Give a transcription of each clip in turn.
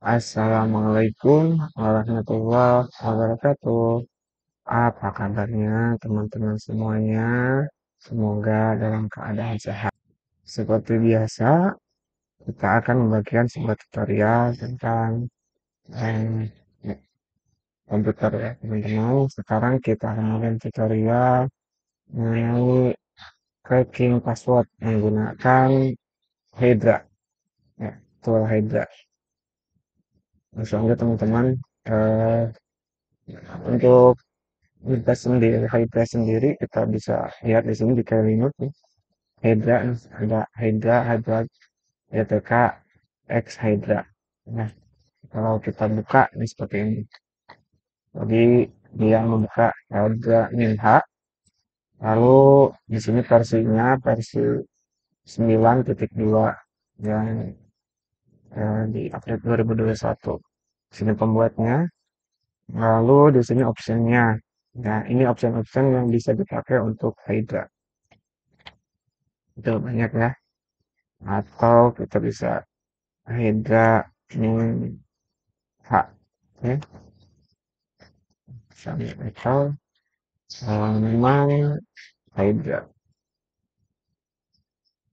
Assalamualaikum warahmatullahi wabarakatuh. Apa kabarnya teman-teman semuanya? Semoga dalam keadaan sehat. Seperti biasa, kita akan membagikan sebuah tutorial tentang eh, komputer ya teman-teman. Sekarang kita akan membagikan tutorial mengenai cracking password menggunakan Hydra. Ya, tool Hydra aja teman-teman uh, untuk Hydra sendiri Hydra sendiri kita bisa lihat di sini di Linux nih. Hydra ada Hydra Hydra ETK X Hydra. Nah kalau kita buka ini seperti ini. Jadi dia membuka Hydra Minha lalu di sini versinya versi 9.2 yang Eh, di update 2021. Sini pembuatnya. Lalu di sini optionnya. Nah, ini option-option yang bisa dipakai untuk Hydra. Itu banyak ya. Atau kita bisa Hydra min H. Oke. Sambil atau memang Hydra.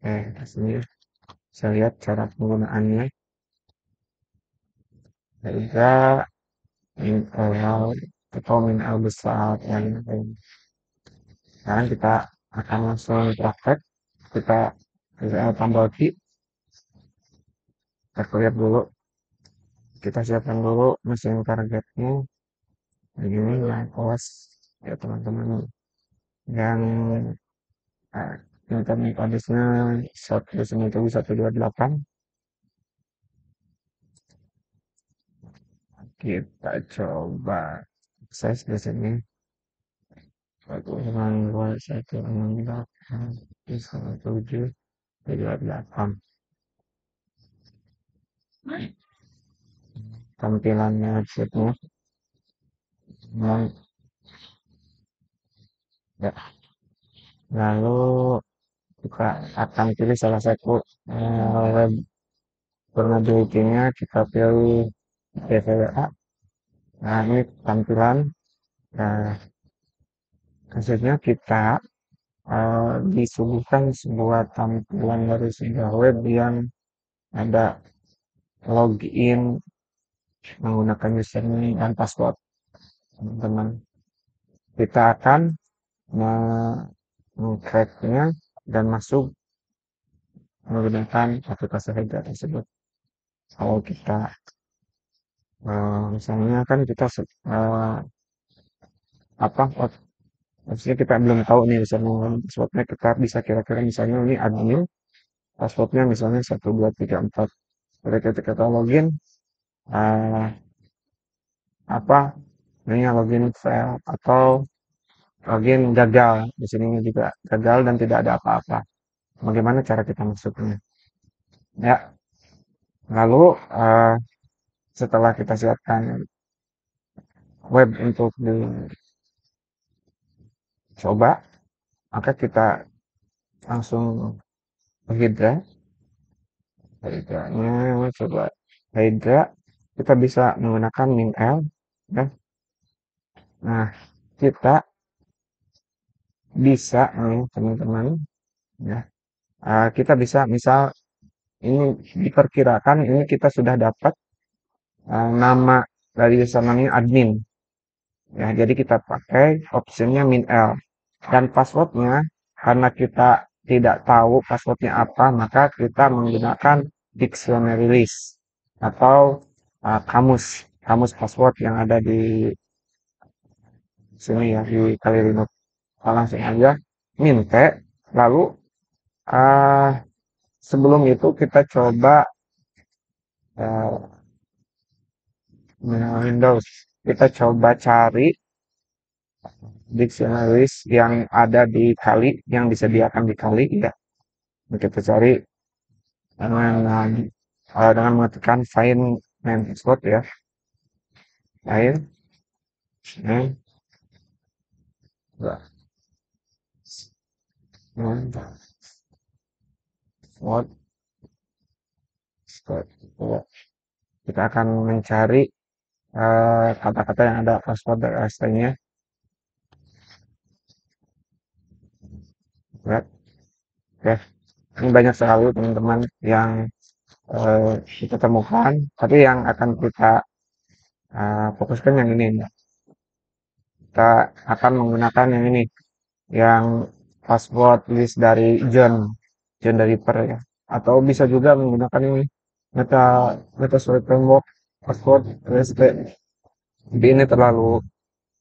Oke, sini saya lihat cara penggunaannya min atau min al besar yang. Sekarang kita akan langsung praktek. Kita bisa tambah key. Kita lihat dulu. Kita siapkan dulu mesin targetnya. Begini yang OS ya teman-teman. Yang eh, internet addressnya 192.128 kita coba. Akses di sini satu enam dua satu enam delapan bisa tujuh tiga delapan. Tampilannya websitenya memang ya. Lalu kita akan pilih salah satu web vulnerability-nya kita pilih PVWA nah ini tampilan nah hasilnya kita uh, disuguhkan sebuah tampilan dari sebuah web yang ada login menggunakan username dan password. Teman-teman kita akan mengcracknya dan masuk menggunakan aplikasi Hydra tersebut. Kalau kita uh, misalnya kan kita uh, apa maksudnya kita belum tahu nih misalnya passwordnya kita bisa kira-kira misalnya ini admin passwordnya misalnya satu dua tiga empat. Ketika kita login uh, apa ini login fail atau login gagal. Di sini juga gagal dan tidak ada apa-apa. Bagaimana cara kita masuknya? Ya. Lalu uh, setelah kita siapkan web untuk dicoba maka kita langsung ke Hydra Hydranya coba Hydra kita bisa menggunakan min L ya. nah kita bisa nih teman-teman ya. Uh, kita bisa misal ini diperkirakan ini kita sudah dapat uh, nama dari username admin. Ya, jadi kita pakai optionnya min L. Dan passwordnya, karena kita tidak tahu passwordnya apa, maka kita menggunakan dictionary list atau uh, kamus kamus password yang ada di sini ya di Kalirinuk. Kita langsung aja min T. Lalu uh, sebelum itu kita coba uh, Nah, Windows. Kita coba cari dictionaries yang ada di Kali, yang disediakan di Kali ya. Kita cari dengan uh, dengan mengetikkan find name slot ya. Find name what kita akan mencari eh, kata-kata yang ada password dan AST-nya. Lihat. Oke. Ini banyak sekali teman-teman yang eh, kita temukan, tapi yang akan kita uh, fokuskan yang ini. Kita akan menggunakan yang ini, yang password list dari John, John dari Per ya. Atau bisa juga menggunakan ini, meta meta framework password LSP. Jadi ini terlalu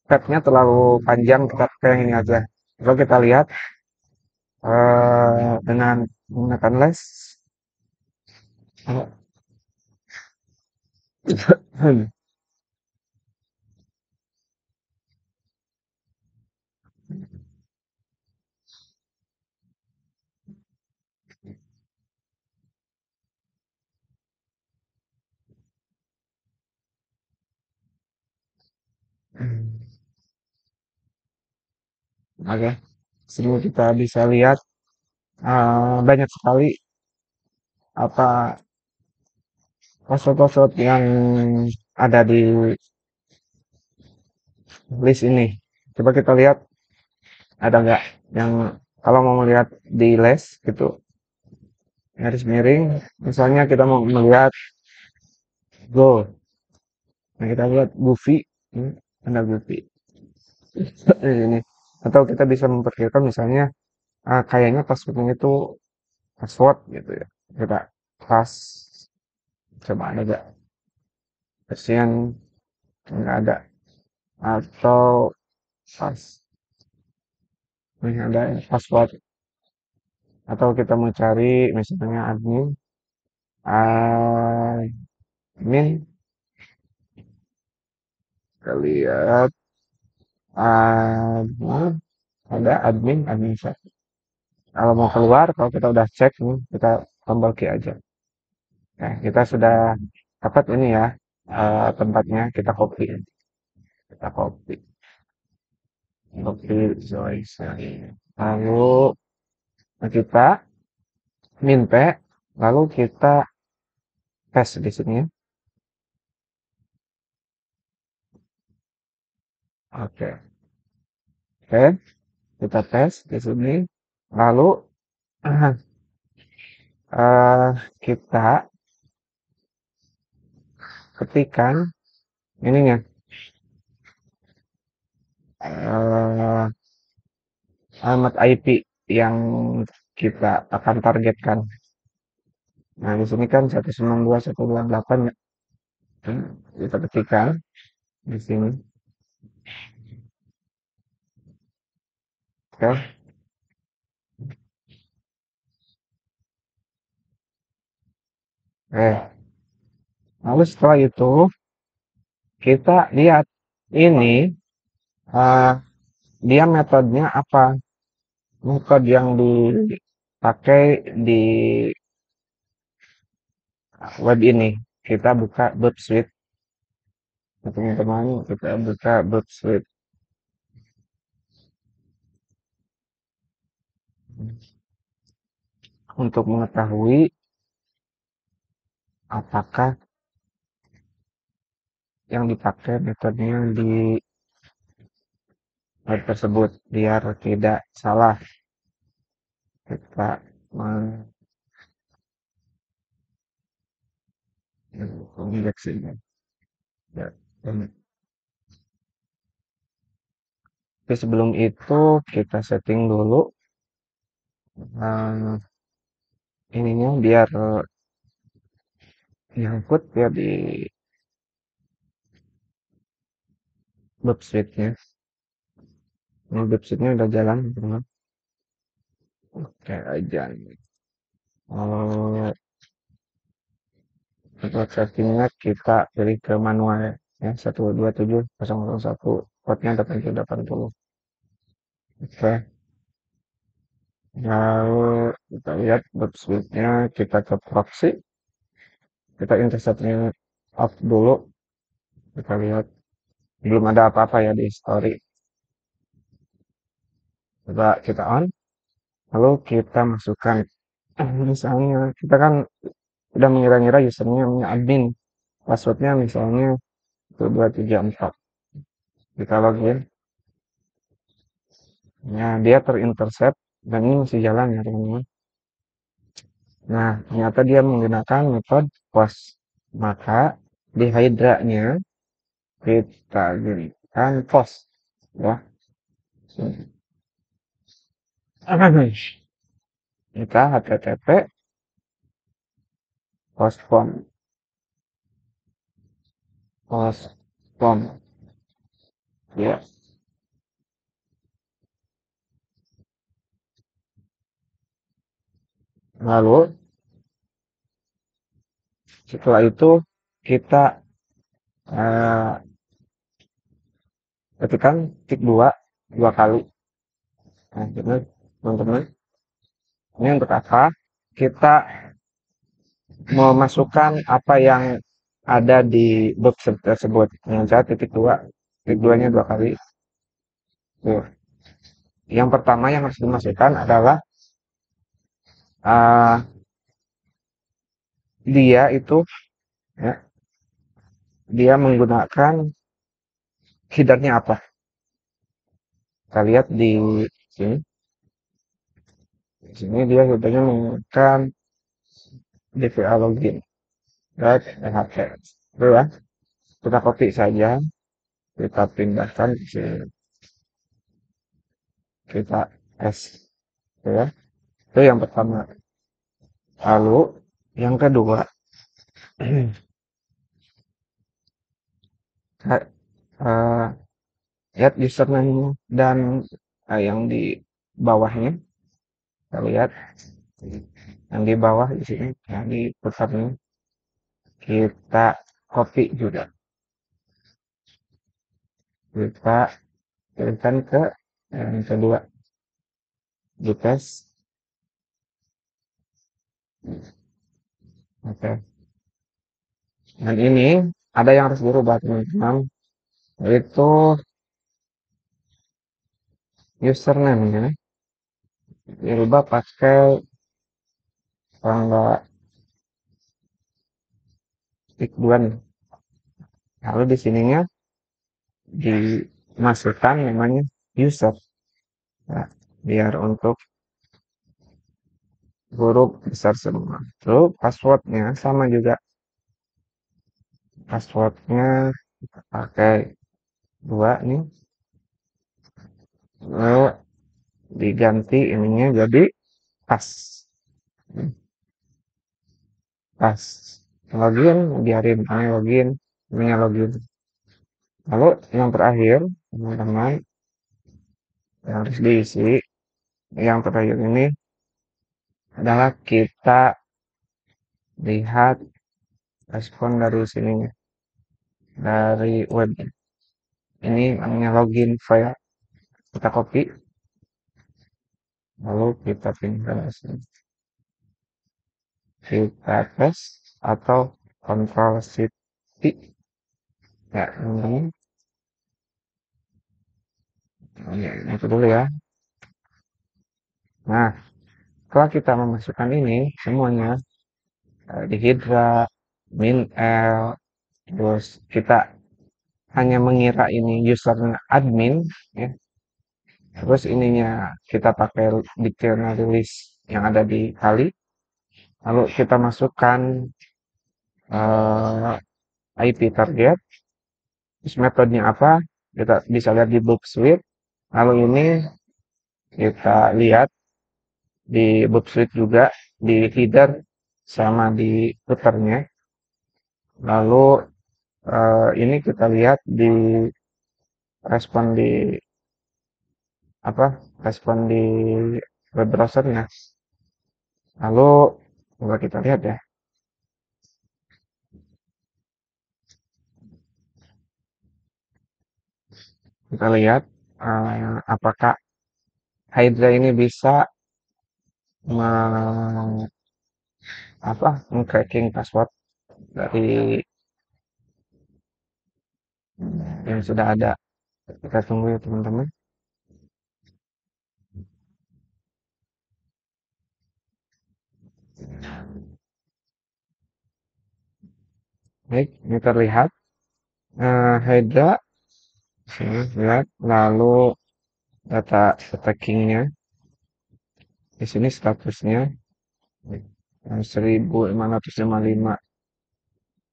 tabnya terlalu panjang, kita pakai ini aja. Kalau kita lihat uh, dengan menggunakan list Oke, sini kita bisa lihat uh, banyak sekali apa password-password yang ada di list ini. Coba kita lihat ada nggak yang kalau mau melihat di list gitu garis miring misalnya kita mau melihat go nah kita lihat goofy. Hmm, ada goofy. Ini atau kita bisa memperkirakan misalnya uh, kayaknya passwordnya itu password gitu ya. Kita pas coba ada gak kasihan nggak ada. Atau pas ini ada password. Atau kita mau cari misalnya admin. Admin. Kita lihat admin ada admin admin set kalau mau keluar kalau kita udah cek nih kita tombol key aja. Nah kita sudah dapat ini ya uh, tempatnya kita copy. Kita copy. Copy lalu kita min p lalu kita paste di sini Oke. Oke, kita tes di sini. Lalu uh, kita ketikkan ininya uh, alamat IP yang kita akan targetkan. Nah, di sini kan 192.128 ya. Kita ketikkan di sini. Oke. Oke. Lalu setelah itu kita lihat ini uh, dia metodenya apa metode yang dipakai di web ini kita buka Suite teman-teman kita buka Suite untuk mengetahui apakah yang dipakai metodenya di web tersebut biar tidak salah kita menginjeksinya ya, Tapi sebelum itu kita setting dulu uh, ininya biar nyangkut ya di website-nya. Ini website-nya udah jalan, teman. Oke aja. Uh, untuk settingnya kita pilih ke manual ya 127001 portnya 8080 oke. Lalu kita lihat website-nya kita ke proxy. Kita interceptnya off dulu. Kita lihat. Belum ada apa-apa ya di history coba kita on. Lalu kita masukkan. Misalnya kita kan udah mengira-ngira username admin passwordnya misalnya 1234 kita login nah dia terintercept dan ini masih jalan ya teman-teman. Nah ternyata dia menggunakan metode post maka di Hydra-nya kita gunakan post ya. Kita http post form post form ya. Lalu setelah itu kita uh, ketikkan tik dua dua kali. Nah teman-teman ini untuk apa? Kita memasukkan apa yang ada di box tersebut. Yang saya titik dua titik duanya dua kali. Tuh. yang pertama yang harus dimasukkan adalah uh, dia itu ya, dia menggunakan headernya apa? Kita lihat di sini. Di sini dia headernya menggunakan DVA login dot php itu ya kita copy saja. Kita pindahkan ke kita s ya. Itu yang pertama. Lalu yang kedua. Uh, lihat username dan uh, yang di bawahnya. Kita lihat. Yang di bawah di sini yang di pusatnya kita copy juga kita kirimkan ke yang kedua di Oke. Okay. Dan ini ada yang harus dirubah teman-teman. Yaitu username ya. Dirubah pakai tangga dua nih. Lalu di sininya dimasukkan namanya user. Nah, biar untuk huruf besar semua. Lalu passwordnya sama juga. Passwordnya kita pakai dua nih. Lalu diganti ininya jadi pas. Pas. Login, biarin ini login, ini login. Lalu yang terakhir, teman-teman, yang harus diisi, yang terakhir ini adalah kita lihat respon dari sininya dari web. Ini namanya login file. Kita copy. Lalu kita pindah ke sini. Kita paste atau control shift T ya ini ini itu dulu ya nah setelah kita memasukkan ini semuanya uh, di Hydra, MinL, terus kita hanya mengira ini usernya admin, ya. Terus ininya kita pakai dictionary list yang ada di kali. Lalu kita masukkan uh, eh, IP target. Terus metodenya apa? Kita bisa lihat di book suite. Lalu ini kita lihat di Bootstrap juga di header sama di footernya lalu uh, ini kita lihat di respon di apa respon di web browsernya lalu coba kita lihat ya kita lihat uh, apakah Hydra ini bisa me, apa meng-cracking password dari yang sudah ada. Kita tunggu ya teman-teman. Baik ini terlihat. Uh, Hydra sini lihat. Lalu data stackingnya. Di sini statusnya. 1555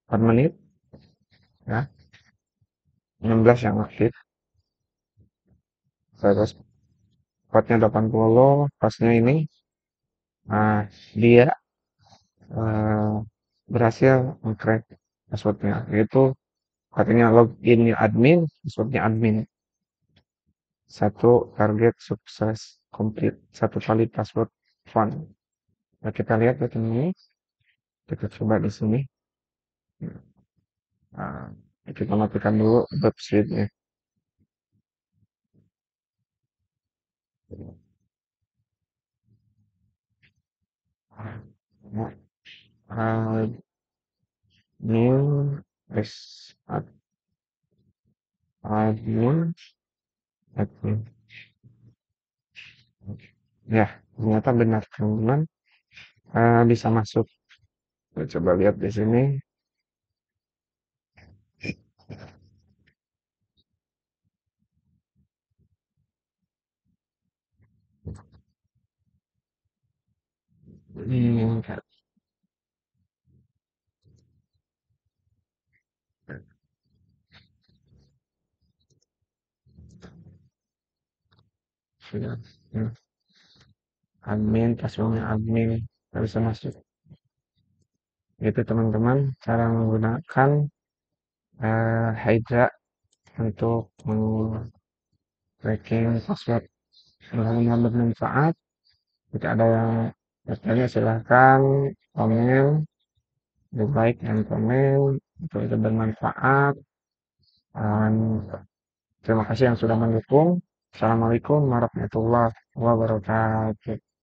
per menit. Ya. 16 yang aktif. Terus potnya 80 pasnya ini nah dia uh, berhasil mengcrack passwordnya yaitu katanya login admin passwordnya admin. Satu target sukses complete satu kali password fun. Nah, kita lihat di sini. Kita coba di sini. Nah, kita matikan dulu web suite-nya nah, uh, new admin admin ya ternyata benar teman-teman. Uh, bisa masuk. Kita coba lihat di sini Hmm. Sudah. Ya. Admin, passwordnya admin, nggak bisa masuk. Itu teman-teman cara menggunakan uh, Hydra untuk tracking password. Mudah-mudahan bermanfaat. Jika ada yang bertanya silahkan komen, like dan komen. Itu itu bermanfaat. Dan terima kasih yang sudah mendukung. Assalamualaikum warahmatullahi wabarakatuh.